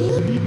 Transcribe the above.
Yeah.